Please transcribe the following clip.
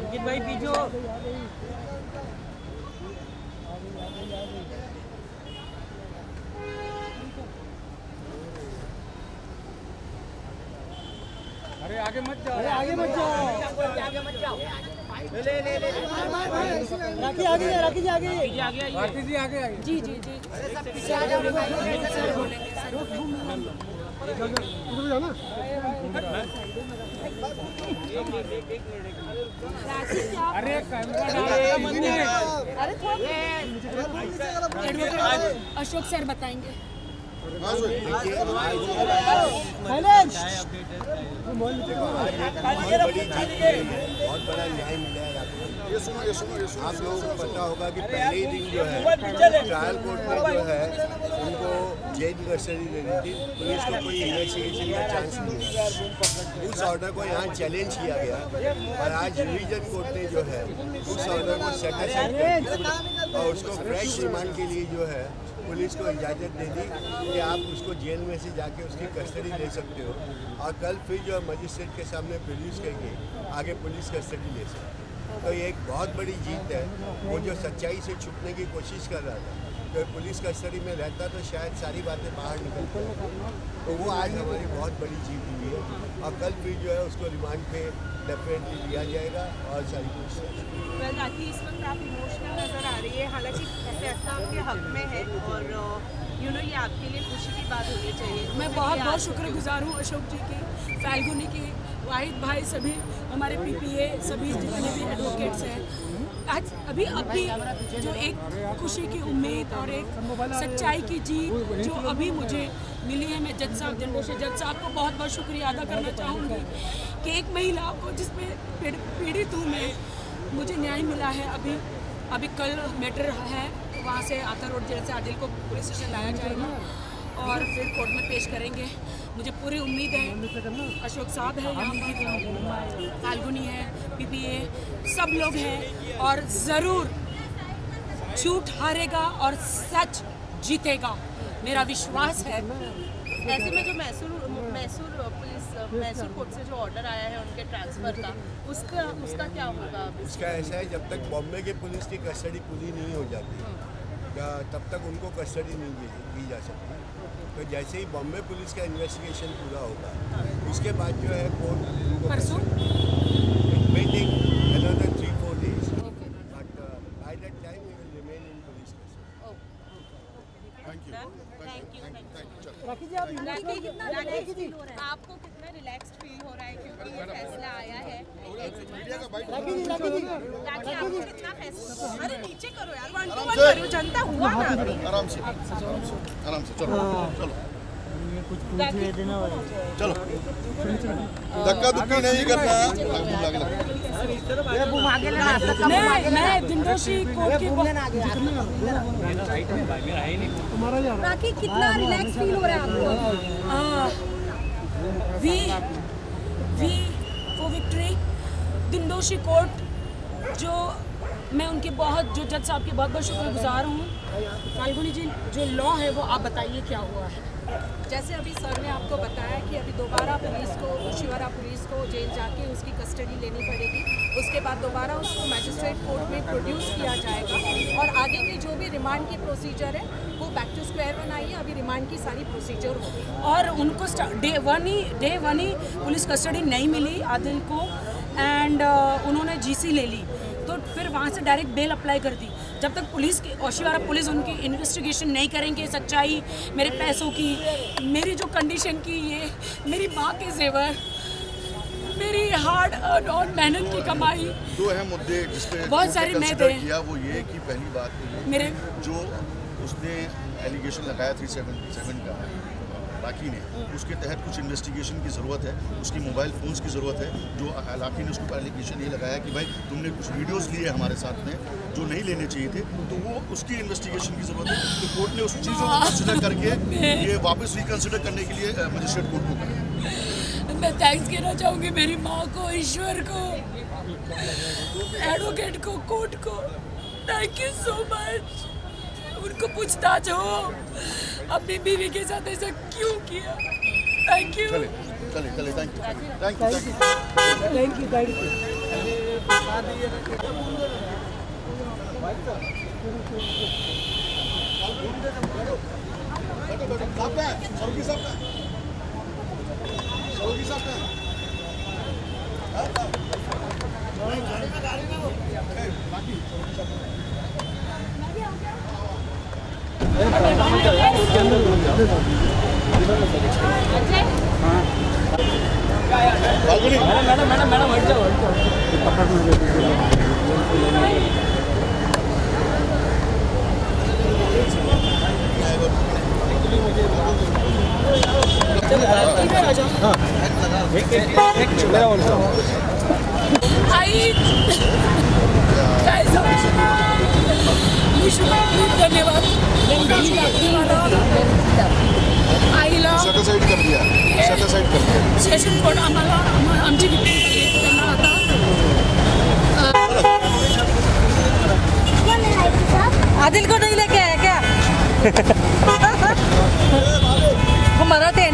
अंकित भाई पीछे अरे आगे मत जाओ। आगे मत जाओ। राखी आगे है राखी जी आगे भारती जी आगे जी जी जी अरे अरे अशोक सर बताएँगे बहुत बड़ा न्याय मिला है। ये सुनो ये सुनो ये सुनो आप लोगों को पता होगा कि पहले ही दिन जो है ट्रायल कोर्ट में जो है उनको जेल की कस्टडी देनी थी। पुलिस को कोई इन्वेस्टिगेशन का चांस नहीं उस ऑर्डर को यहाँ चैलेंज किया गया। और आज रिवीजन कोर्ट ने जो है उस ऑर्डर को सेटिस्फाइड कर दिया। और उसको फ्रेश रिमांड के लिए जो है पुलिस को इजाज़त दे दी कि आप उसको जेल में से जाके उसकी कस्टडी ले सकते हो। और कल फिर जो है मजिस्ट्रेट के सामने प्रोड्यूस करके आगे पुलिस कस्टडी ले सकते हो। तो ये एक बहुत बड़ी जीत है। वो जो सच्चाई से छुपने की कोशिश कर रहा था तो पुलिस कस्टडी में रहता तो शायद सारी बातें बाहर निकलती तो वो आज हमारी बहुत बड़ी जीत हुई है और कल फिर जो है उसको रिमांड पे डेफिनेटली लिया जाएगा और सारी कोशिश राखी इस वक्त आप इमोशनल नज़र आ रही है। हालाँकि फैसला आपके हक में है और यू नो ये आपके लिए खुशी की बात होनी चाहिए। मैं बहुत बहुत शुक्रगुजार हूँ अशोक जी की फैल्गुनी की वाहिद भाई सभी, हमारे पीपीए सभी जितने भी एडवोकेट्स हैं, आज अभी अभी जो एक खुशी की उम्मीद और एक सच्चाई की जीत जो अभी मुझे मिली है, मैं जज साहब जनरोश जज साहब को बहुत बहुत शुक्रिया अदा करना चाहूँगी कि एक महिला को जिसमें पीड़ित हूँ मैं, मुझे न्याय मिला है। अभी अभी कल मैटर है, वहाँ से आता रोड जेल से आदिल को पुलिस स्टेशन लाया जाएगा और फिर कोर्ट में पेश करेंगे। मुझे पूरी उम्मीद है। अशोक साहब है यहाँ पर फाल्गुनी है पीपीए सब लोग हैं और ज़रूर झूठ हारेगा और सच जीतेगा। मेरा विश्वास है। ऐसे में जो मैसूर मैसूर पुलिस मैसूर कोर्ट से जो ऑर्डर आया है उनके ट्रांसफ़र का उसका उसका क्या होगा? उसका ऐसा है जब तक बॉम्बे के पुलिस की कस्टडी पूरी नहीं हो जाती या तब तक उनको कस्टडी नहीं दी, जा सकती। तो जैसे ही बॉम्बे पुलिस का इन्वेस्टिगेशन पूरा होगा उसके बाद जो है कोर्ट उनको परसों? राखी जी आप राखी कितना रिलैक्स फील हो रहा है। आपको कितना रिलैक्स फील हो रहा है क्योंकि ये फैसला आया है। एक राखी जी राखी जी। राखी आपको कितना फैसला अरे नीचे करो यार। वन टू वन करो जनता हुआ ना अभी। आराम से आराम से। चलो चलो। चलो। धक्का धुक्की नहीं करना। लग लग लग मैं मैं दिंडोशी कोर्ट की राखी कितना रिलैक्स फील हो रहा है आपको? V V for victory Dindoshi court जो मैं उनके बहुत जो जज साहब के बहुत बहुत शुक्रगुजार हूँ। फाल्गुनी जी जो लॉ है वो आप बताइए क्या हुआ है। जैसे अभी सर ने आपको बताया कि अभी दोबारा पुलिस को शिवरा पुलिस को जेल जाके उसकी कस्टडी लेनी पड़ेगी। उसके बाद दोबारा उसको मैजिस्ट्रेट कोर्ट में प्रोड्यूस किया जाएगा। और आगे की जो भी रिमांड की प्रोसीजर है, वो बैक टू स्क्वायर वन आई है अभी रिमांड की सारी प्रोसीजर होगी। और उनको डे वन ही डे वन ही पुलिस कस्टडी नहीं मिली आदिल को। एंड उन्होंने जीसी ले ली। तो फिर वहाँ से डायरेक्ट बेल अप्लाई कर दी। जब तक पुलिस की ओशिवारा पुलिस उनकी इन्वेस्टिगेशन नहीं करेंगे सच्चाई मेरे पैसों की मेरी जो कंडीशन की ये मेरी माँ के जेवर मेरी हार्ड अर्न और मेहनत की कमाई। दो अहम मुद्दे जिस बहुत सारे मुद्दे किया वो ये कि पहली बात तो मेरे जो उसने एलिगेशन लगाया थ्री सेवन सेवन का राखी ने उसके तहत कुछ इन्वेस्टिगेशन की ज़रूरत है उसकी मोबाइल फ़ोन्स की ज़रूरत है जो राखी ने उसको एलिगेशन ये लगाया कि भाई तुमने कुछ वीडियोस लिए हमारे साथ में जो नहीं लेने चाहिए थे तो वो उसकी इन्वेस्टिगेशन की ज़रूरत है। तो कोर्ट ने उस चीज़ों को कंसिडर करके ये वापस रिकन्सिडर करने के लिए मजिस्ट्रेट कोर्ट को कहा। मैं थैंक्स कहना चाहूँगी मेरी माँ को ईश्वर को एडवोकेट को कोर्ट को। थैंक यू सो मच उनको पूछताछ हो अपनी बीवी के साथ ऐसा क्यों किया? थैंक यू चले चलिए चलिए thank you thank you thank you thank you thank साहब का है सौगी साहब का है। सौगी साहब का है फाल्गुनी आई